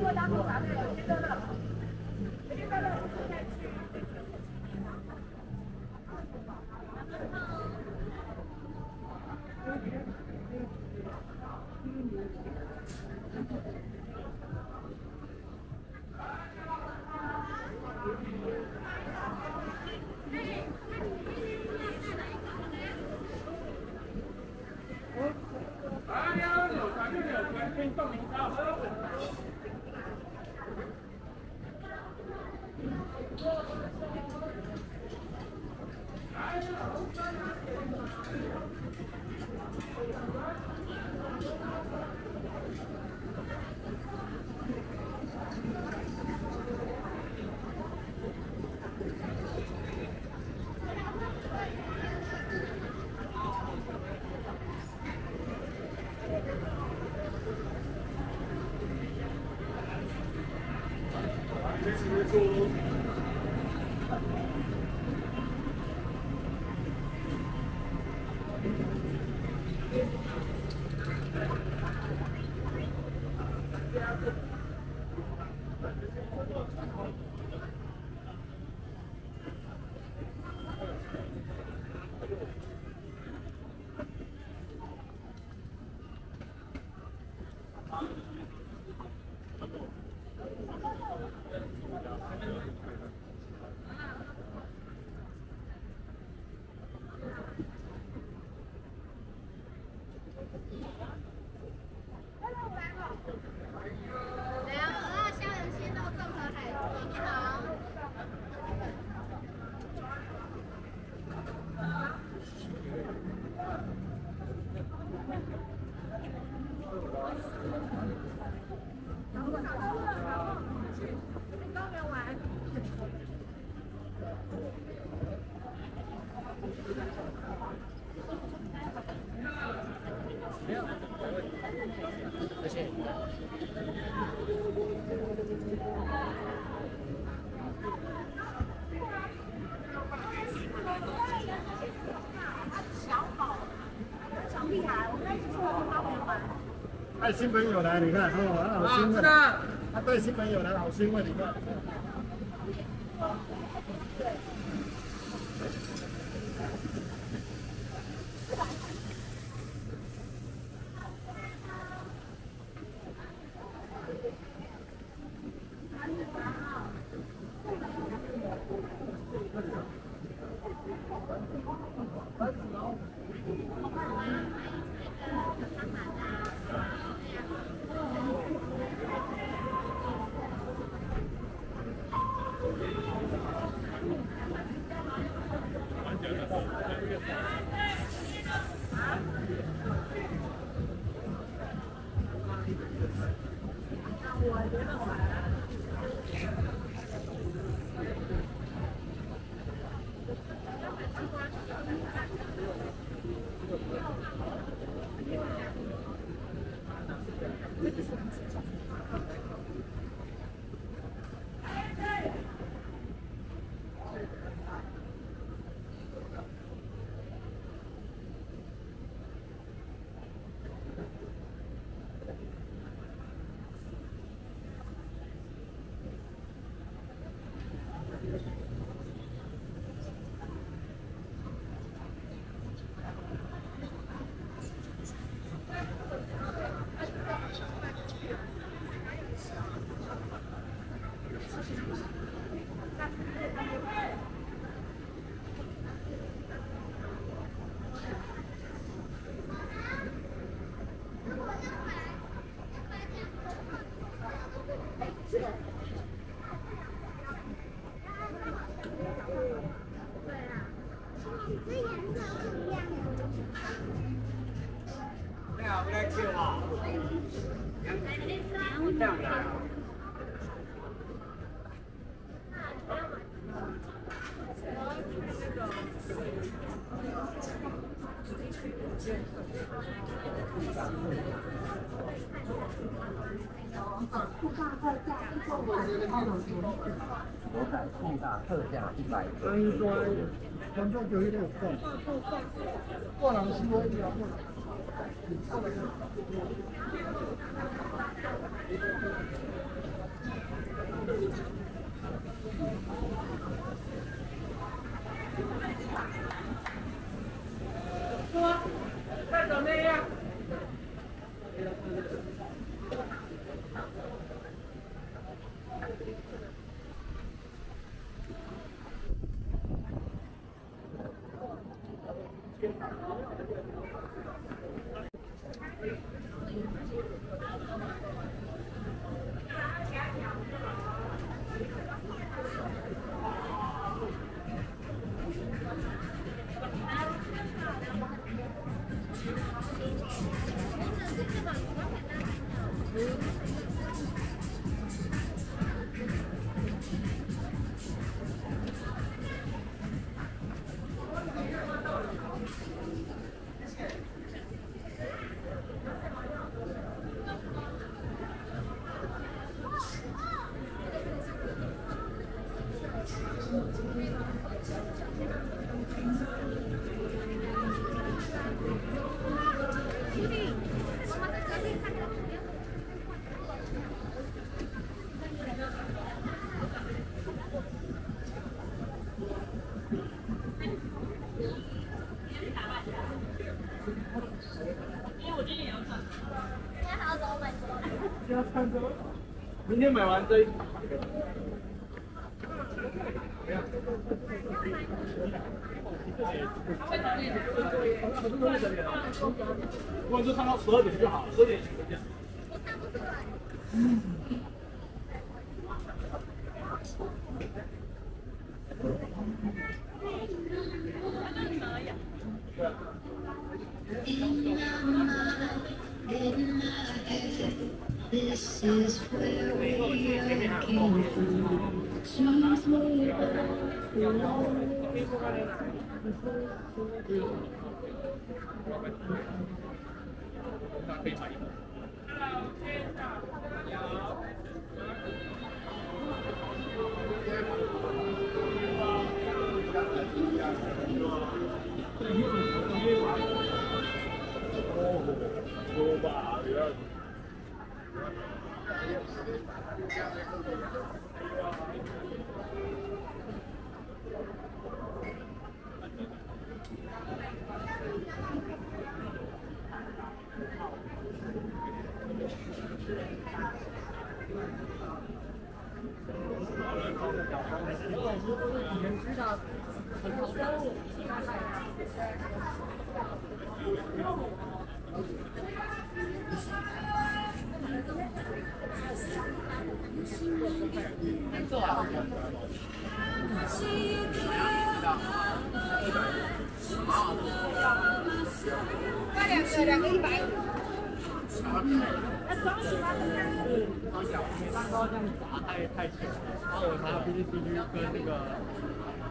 两新朋友来，你看，哦，好兴奋。他对新朋友来，好兴奋，你看。我敢送大特价一百个。安装，观众就一定送。过两期我也要过。说，天买完这一。我就看到十二点就好，十二点回家。This is where we are came from. She's way back.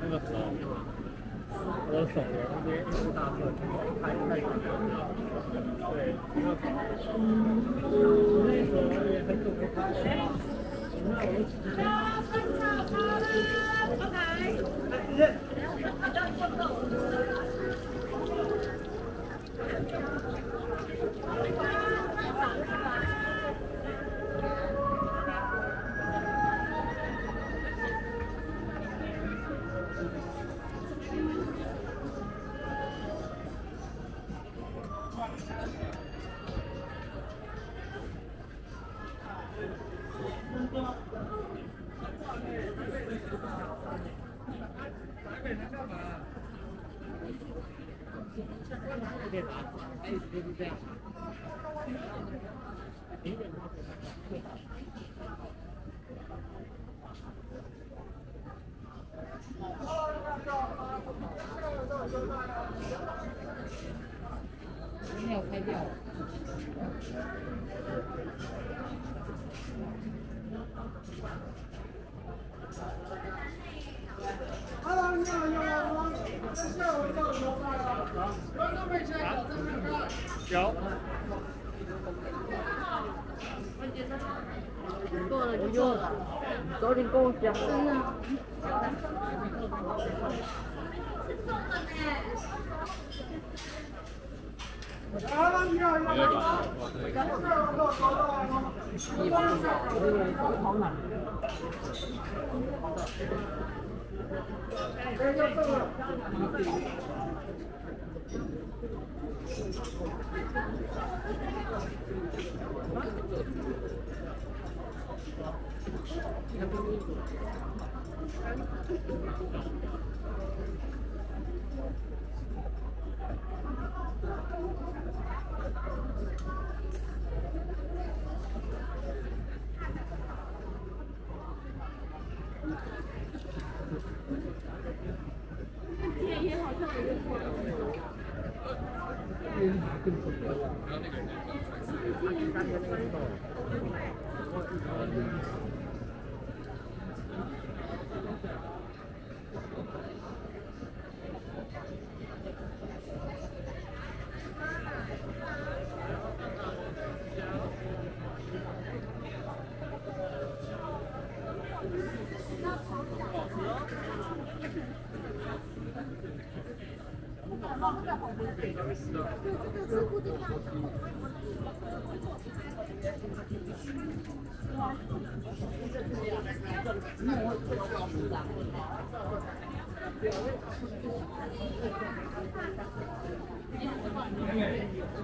我手，我的手的那些一大色，太太远了。对，那没拍了。电脑，还有就是这样。好，那个，那个，那个，没有开掉。有。过了就过了，早点跟我讲。真的。Thank you.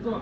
坐。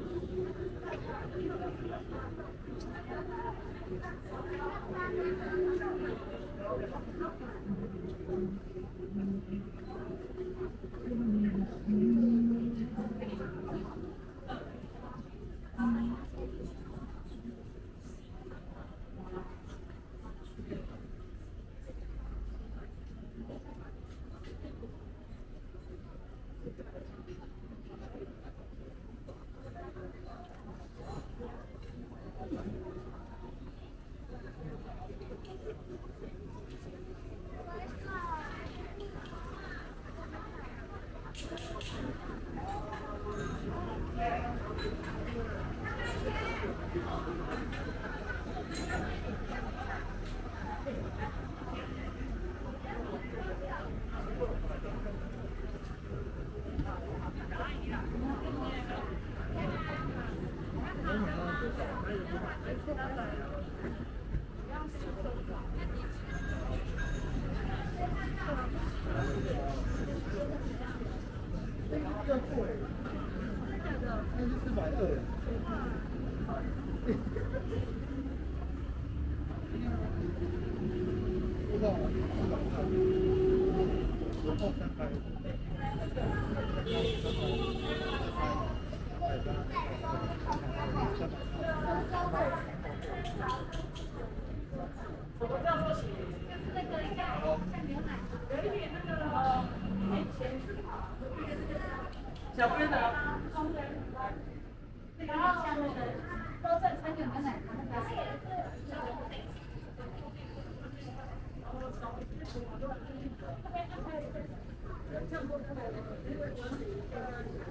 那边有捷运。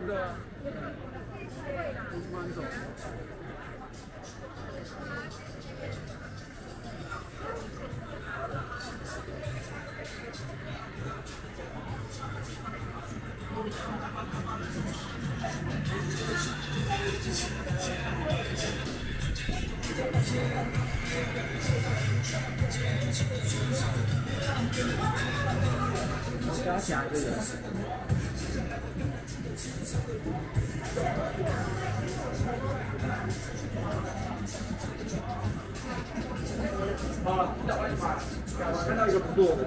真的。慢走。加这个。好了，看到一个不错的。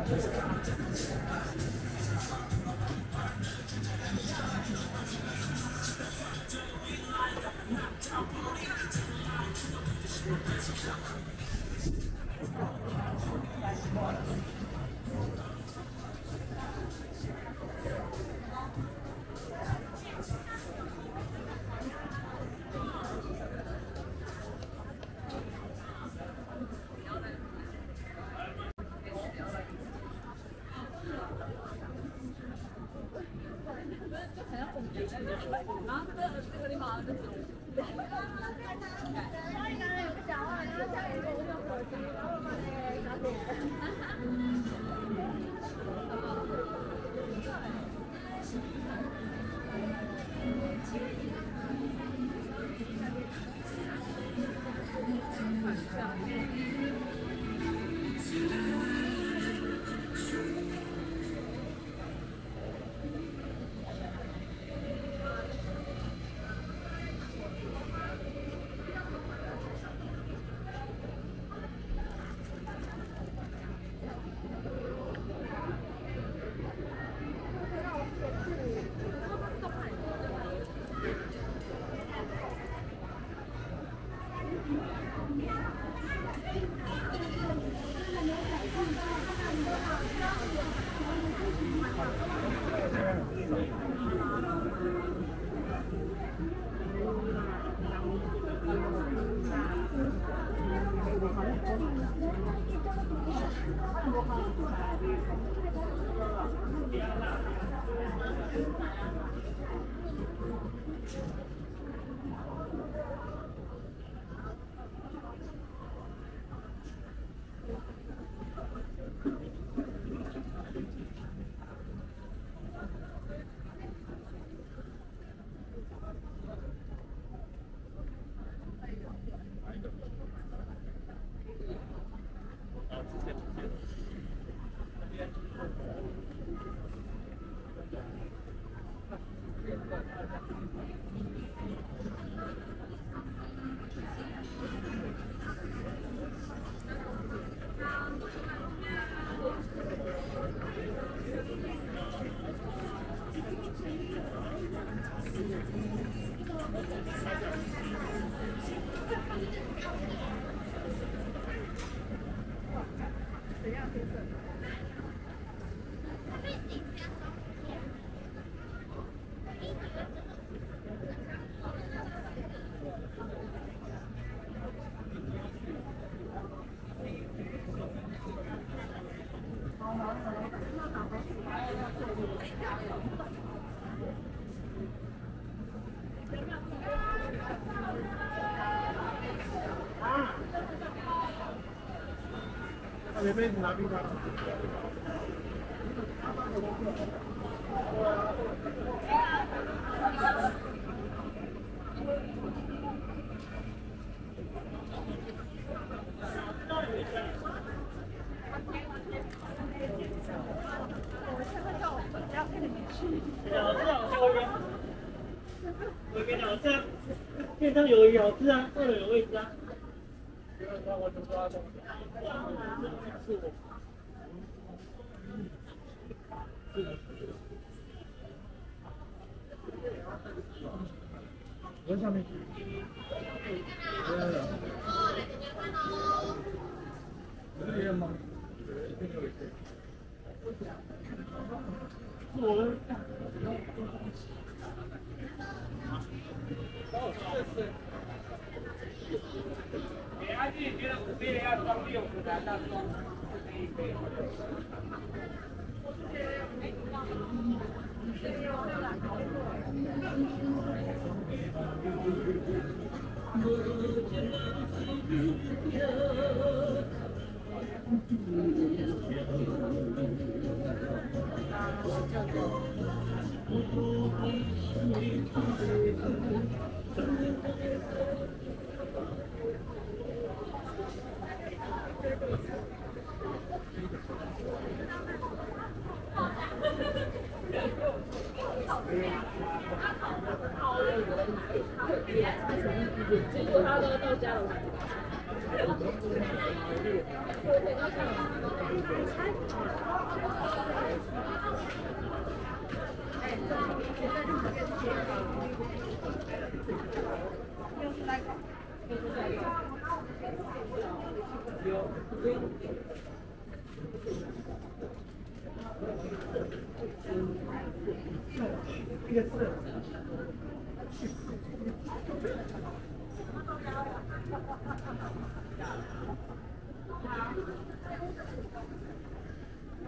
这样电商有有吃啊，二楼有位置啊。我怎么抓的？是我。在下面。对对对。这个吗？是我们。给阿弟觉得五杯的要装六十的，那装一杯。Thank you. Yes, sir.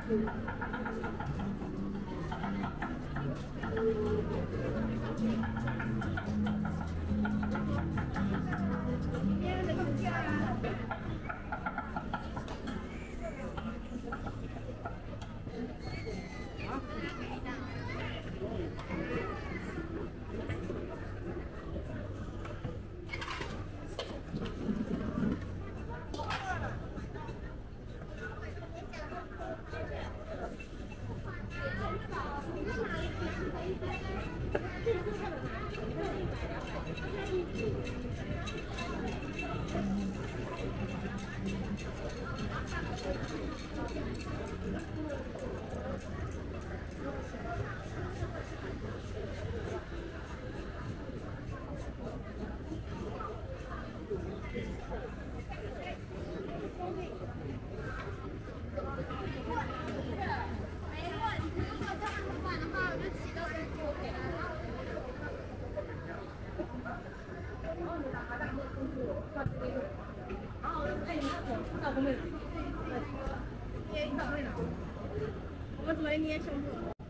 他都到家了。 我准备捏胸部。对，我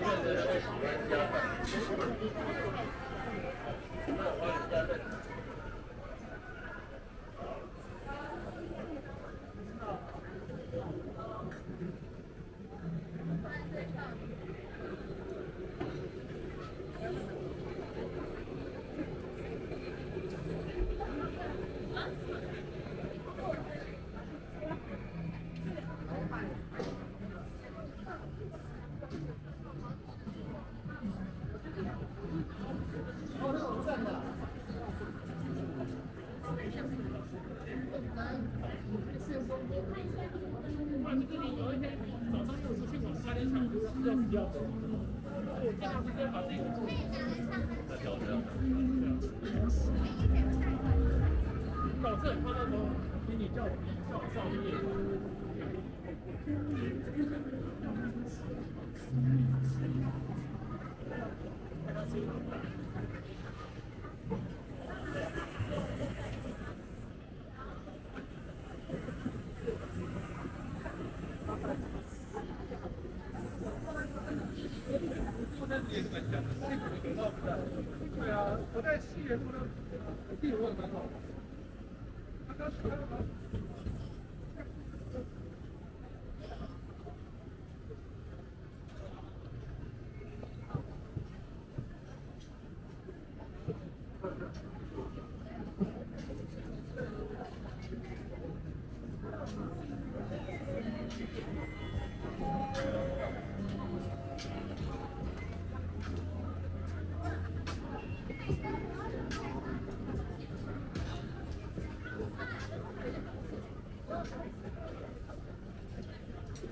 Thank you. 导致他那时候比你叫叫上一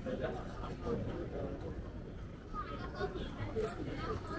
点。对啊，我在七月份第五个很好。他刚他刚。虾米好。